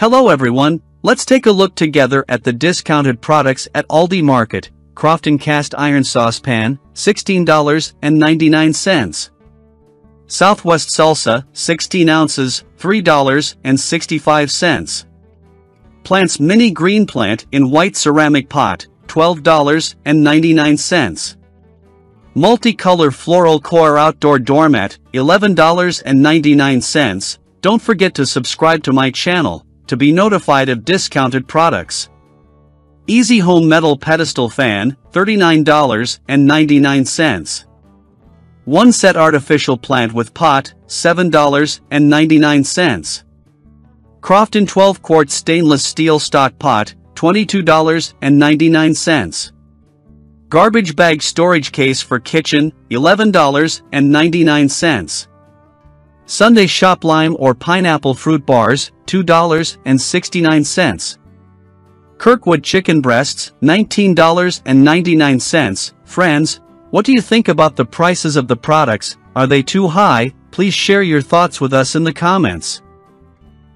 Hello everyone, let's take a look together at the discounted products at Aldi Market. Crofton Cast Iron Saucepan, $16.99. Southwest Salsa, 16 ounces, $3.65. Plants Mini Green Plant in White Ceramic Pot, $12.99. Multicolor Floral Coir Outdoor Doormat, $11.99. Don't forget to subscribe to my channel to be notified of discounted products. Easy Home Metal Pedestal Fan, $39.99. One set artificial plant with pot, $7.99. Crofton 12 quart stainless steel stock pot, $22.99. Garbage bag storage case for kitchen, $11.99. Sundae Shoppe lime or pineapple fruit bars, $2.69. Kirkwood chicken breasts, $19.99. Friends, what do you think about the prices of the products? Are they too high? Please share your thoughts with us in the comments.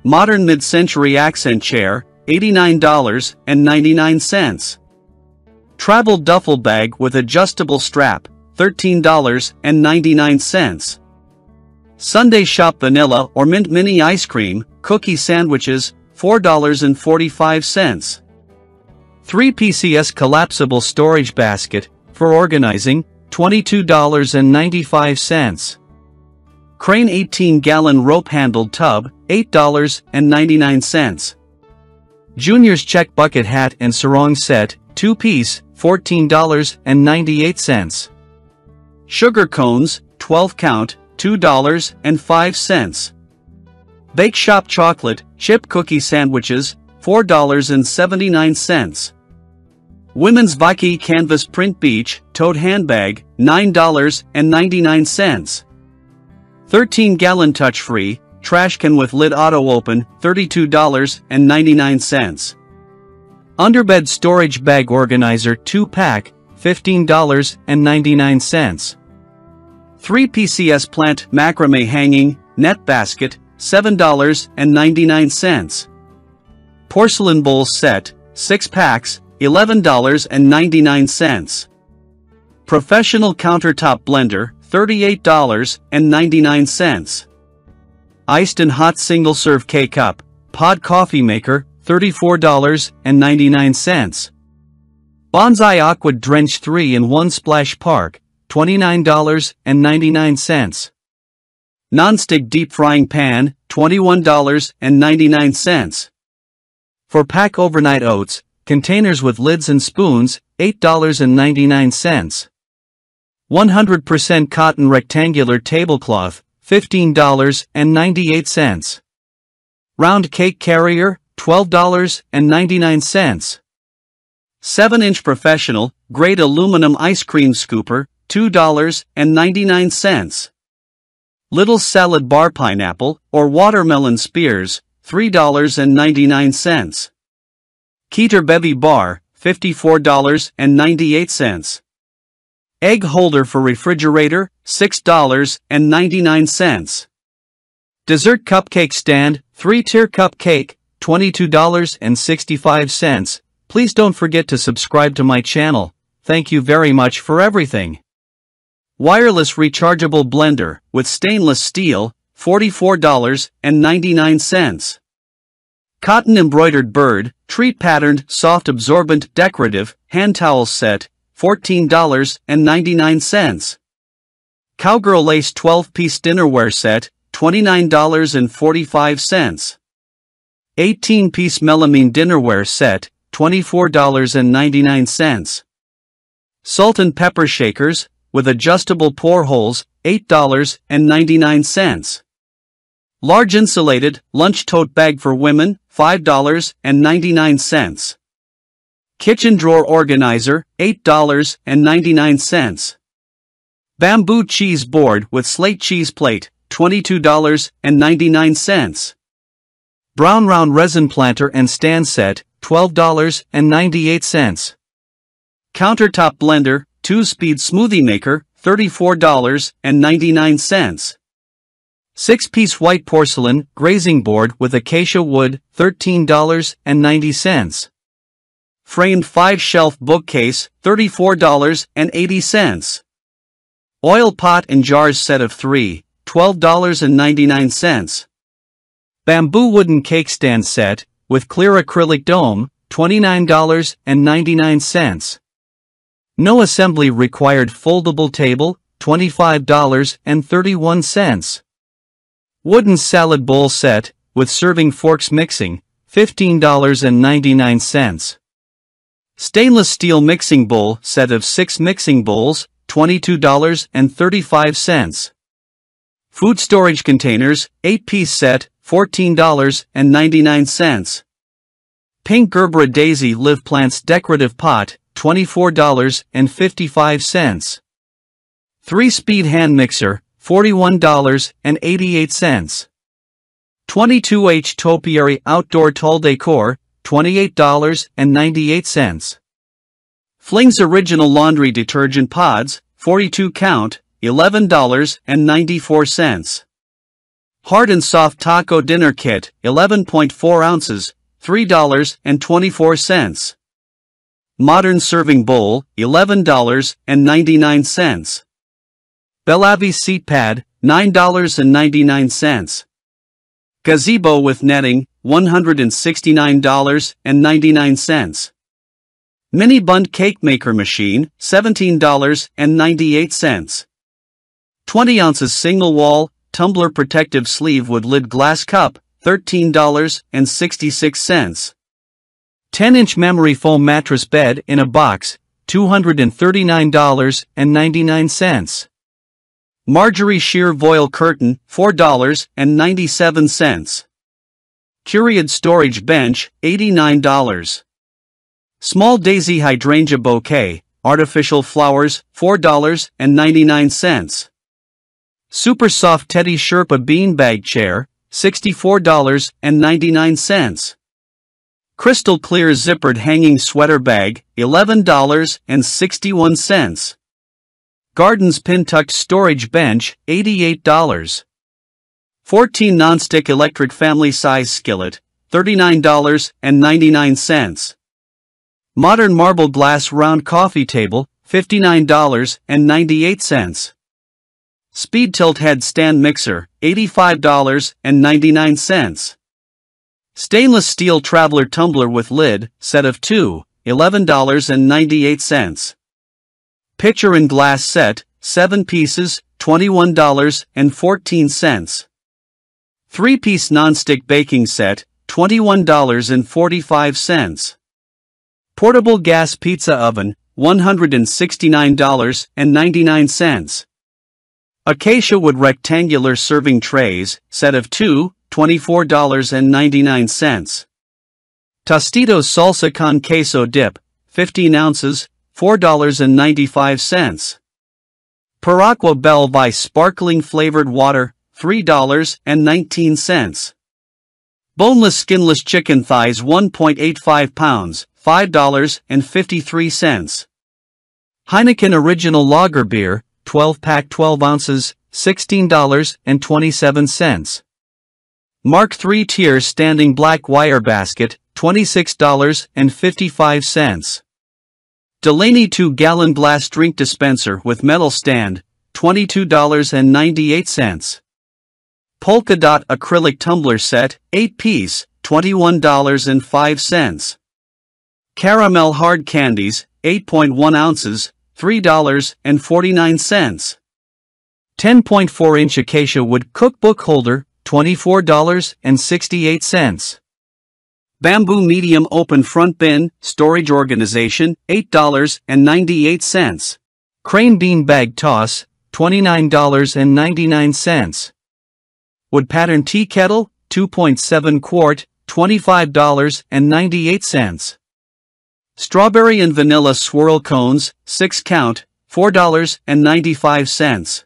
Modern mid-century accent chair, $89.99. Travel duffel bag with adjustable strap, $13.99. Sundae Shoppe Vanilla or Mint Mini Ice Cream, Cookie Sandwiches, $4.45. 3 PCS Collapsible Storage Basket, for organizing, $22.95. Crane 18-gallon rope-handled tub, $8.99. Junior's Check Bucket Hat and Sarong Set, 2-piece, $14.98. Sugar Cones, 12 count, $2.05. Bake Shop Chocolate, Chip Cookie Sandwiches, $4.79. Women's Vacay Canvas Print Beach, Tote Handbag, $9.99. 13-gallon touch-free, trash can with lid auto-open, $32.99. Underbed storage bag organizer 2-pack, $15.99. 3 PCS plant macrame hanging, net basket, $7.99. Porcelain bowl set, 6 packs, $11.99. Professional countertop blender, $38.99. Iced and hot single serve K-cup, pod coffee maker, $34.99. Banzai Aqua Drench 3 in 1 Splash Park, $29.99. Nonstick deep frying pan, $21.99. For pack overnight oats, containers with lids and spoons, $8.99. 100% cotton rectangular tablecloth, $15.98. Round cake carrier, $12.99. 7-inch professional, grade aluminum ice cream scooper, $2.99. Little salad bar pineapple or watermelon spears, $3.99. Keter Bevy bar, $54.98. Egg holder for refrigerator, $6.99. Dessert cupcake stand, 3-tier cupcake, $22.65. Please don't forget to subscribe to my channel. Thank you very much for everything. Wireless rechargeable blender with stainless steel, $44.99. Cotton embroidered bird, treat patterned, soft absorbent decorative, hand towel set, $14.99. Cowgirl lace 12-piece dinnerware set, $29.45. 18-piece melamine dinnerware set, $24.99. Salt and pepper shakers, with adjustable pour holes, $8.99. Large insulated, lunch tote bag for women, $5.99. Kitchen drawer organizer, $8.99. Bamboo cheese board with slate cheese plate, $22.99. Brown round resin planter and stand set, $12.98. Countertop blender, 2-speed smoothie maker, $34.99. 6-piece white porcelain grazing board with acacia wood, $13.90. Framed 5-shelf bookcase, $34.80. Oil pot and jars set of 3, $12.99. Bamboo wooden cake stand set, with clear acrylic dome, $29.99. No assembly required foldable table, $25.31. Wooden salad bowl set, with serving forks mixing, $15.99. Stainless steel mixing bowl set of 6 mixing bowls, $22.35. Food storage containers, 8-piece set, $14.99. Pink Gerbera Daisy Live Plants Decorative Pot, $24.55. 3-speed hand mixer, $41.88. 22H Topiary Outdoor Tall Decor, $28.98. Flings Original Laundry Detergent Pods, 42 count, $11.94. Hard and Soft Taco Dinner Kit, 11.4 ounces, $3.24. Modern Serving Bowl, $11.99. Bellavi Seat Pad, $9.99. Gazebo with netting, $169.99. Mini Bundt Cake Maker Machine, $17.98. 20 ounces single wall, tumbler protective sleeve with lid glass cup, $13.66. 10 inch memory foam mattress bed in a box, $239.99. Marjorie Sheer Voile Curtain, $4.97. Curated Storage Bench, $89. Small Daisy Hydrangea Bouquet, Artificial Flowers, $4.99. Super Soft Teddy Sherpa Beanbag Chair, $64.99. Crystal Clear Zippered Hanging Sweater Bag, $11.61. Gardens Pin-Tucked Storage Bench, $88. 14 Non-Stick Electric Family Size Skillet, $39.99. Modern Marble Glass Round Coffee Table, $59.98. Speed Tilt Head Stand Mixer, $85.99. Stainless Steel Traveler Tumbler with Lid, set of 2, $11.98. Pitcher and glass set, 7 pieces, $21.14. 3-piece non-stick baking set, $21.45. Portable gas pizza oven, $169.99. Acacia wood rectangular serving trays, set of 2, $24.99. Tostitos salsa con queso dip, 15 ounces, $4.95. Paraqua Bell by Sparkling Flavored Water, $3.19. Boneless skinless chicken thighs 1.85 pounds, $5.53. Heineken Original Lager Beer, 12 pack 12 ounces, $16.27. Mark 3 tier standing black wire basket, $26.55. Delaney 2-gallon glass drink dispenser with metal stand, $22.98. Polka dot acrylic tumbler set, 8-piece, $21.05. Caramel hard candies, 8.1 ounces, $3.49. 10.4 inch acacia wood cookbook holder, $24.68. Bamboo medium open front bin, storage organization, $8.98. Crane bean bag toss, $29.99. Wood pattern tea kettle, 2.7 quart, $25.98. Strawberry and vanilla swirl cones, 6 count, $4.95.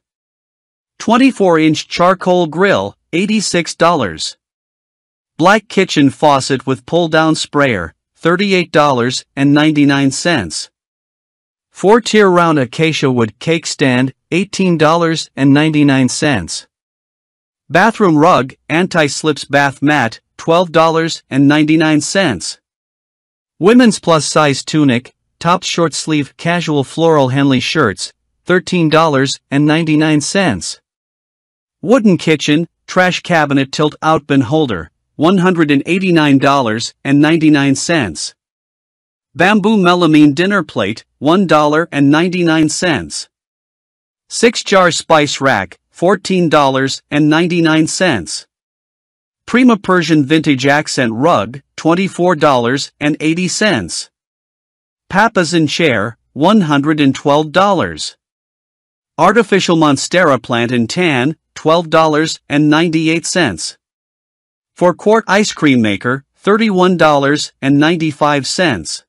24 inch charcoal grill, $86. Black kitchen faucet with pull-down sprayer, $38.99. 4-tier round acacia wood cake stand, $18.99. Bathroom rug, anti-slips bath mat, $12.99. Women's plus size tunic, top short sleeve casual floral Henley shirts, $13.99. Wooden kitchen, trash cabinet tilt out bin holder, $189.99. Bamboo melamine dinner plate, $1.99. 6 jar spice rack, $14.99. Prima Persian vintage accent rug, $24.80. Papasan chair, $112. Artificial Monstera plant in tan, $12.98. For quart ice cream maker, $31.95.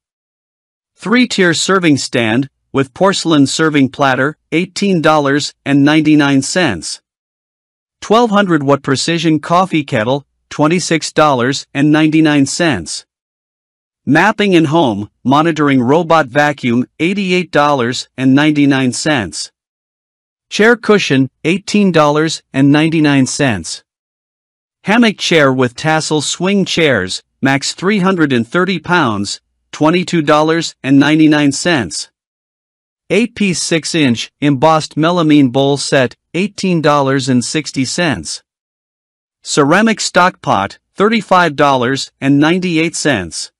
3-tier serving stand, with porcelain serving platter, $18.99. 1200 watt precision coffee kettle, $26.99. Mapping and home, monitoring robot vacuum, $88.99. Chair cushion, $18.99. Hammock chair with tassel swing chairs, max 330 pounds, $22.99. 8-piece 6-inch, embossed melamine bowl set, $18.60. Ceramic stock pot, $35.98.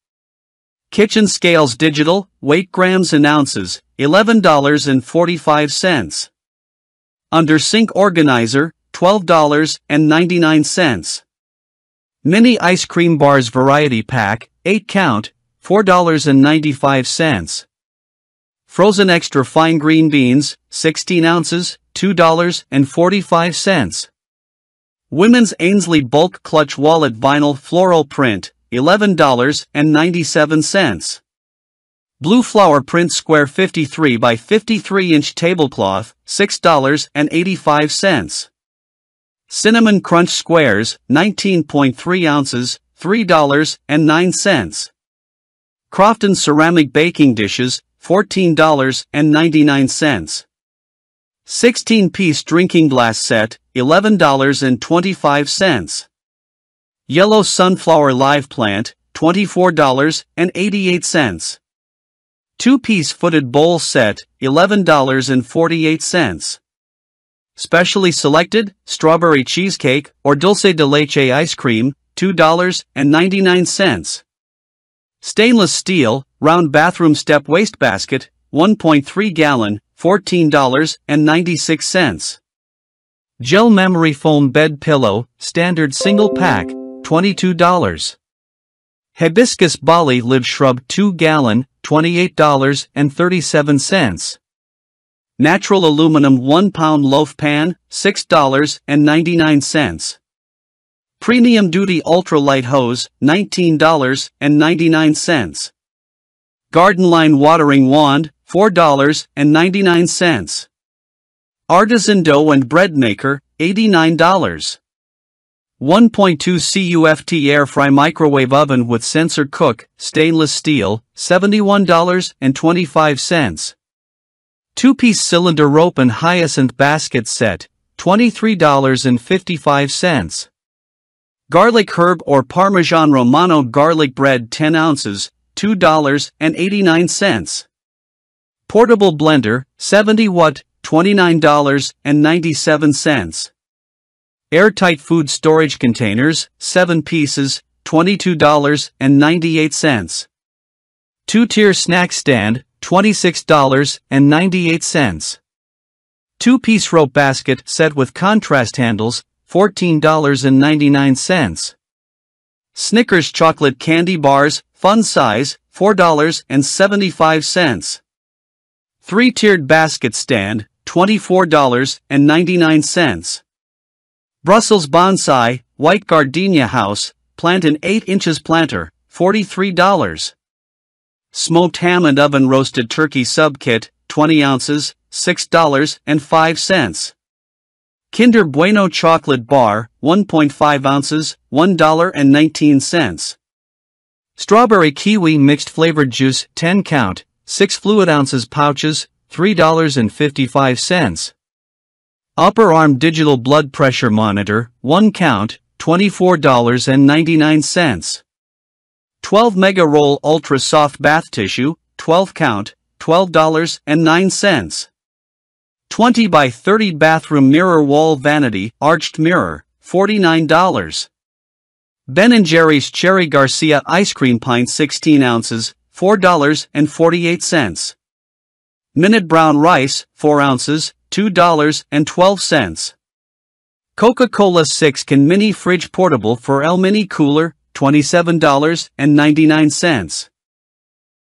Kitchen scales digital, weight grams and ounces, $11.45. Under sink organizer, $12.99. Mini ice cream bars variety pack, 8 count, $4.95. Frozen extra fine green beans, 16 ounces, $2.45. Women's Ainsley bulk clutch wallet vinyl floral print, $11.97. Blue flower print square 53 by 53 inch tablecloth, $6.85. Cinnamon crunch squares, 19.3 ounces, $3.09. Crofton ceramic baking dishes, $14.99. 16 piece drinking glass set, $11.25. Yellow sunflower live plant, $24.88. 2 piece footed bowl set, $11.48. Specially selected, strawberry cheesecake or dulce de leche ice cream, $2.99. Stainless steel, round bathroom step wastebasket, 1.3 gallon, $14.96. Gel memory foam bed pillow, standard single pack, $22. Hibiscus Bali live shrub 2 gallon, $28.37. Natural aluminum 1 pound loaf pan, $6.99. Premium duty ultralight hose, $19.99. Garden line watering wand, $4.99. Artisan dough and bread maker, $89. 1.2 CUFT air fry microwave oven with sensor cook, stainless steel, $71.25. 2-piece cylinder rope and hyacinth basket set, $23.55. Garlic herb or Parmesan Romano garlic bread 10 ounces, $2.89. Portable blender, 70 watt, $29.97. Airtight food storage containers, 7 pieces, $22.98. Two-tier snack stand, $26.98. Two-piece rope basket set with contrast handles, $14.99. Snickers chocolate candy bars, fun size, $4.75. Three-tiered basket stand, $24.99. Brussels Bonsai, White Gardenia House, plant in 8 inches planter, $43. Smoked ham and oven roasted turkey sub kit, 20 ounces, $6.05. Kinder Bueno chocolate bar, 1.5 ounces, $1.19. Strawberry kiwi mixed flavored juice, 10 count, 6 fluid ounces pouches, $3.55. Upper arm digital blood pressure monitor, 1 count, $24.99. 12 mega roll ultra soft bath tissue, 12 count, $12.09. 20 by 30 bathroom mirror wall vanity arched mirror, $49. Ben & Jerry's Cherry Garcia ice cream pint 16 ounces, $4.48. Minute brown rice, 4 ounces, $2.12. Coca-Cola 6 can mini fridge portable for El Mini Cooler, $27.99.